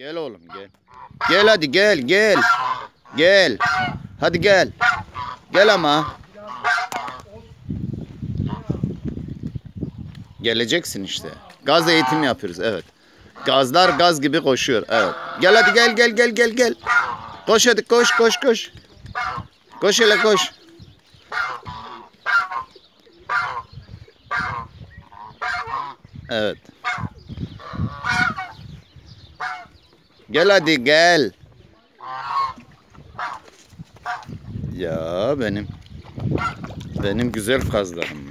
Gel oğlum gel. Gel hadi gel gel. Gel. Hadi gel. Gel ama. Geleceksin işte. Gaz eğitimi yapıyoruz evet. Gazlar gaz gibi koşuyor evet. Gel hadi gel gel gel gel gel. Koş hadi koş koş koş. Koş hele koş. Evet. Gel hadi gel. Ya benim benim güzel kazlarım.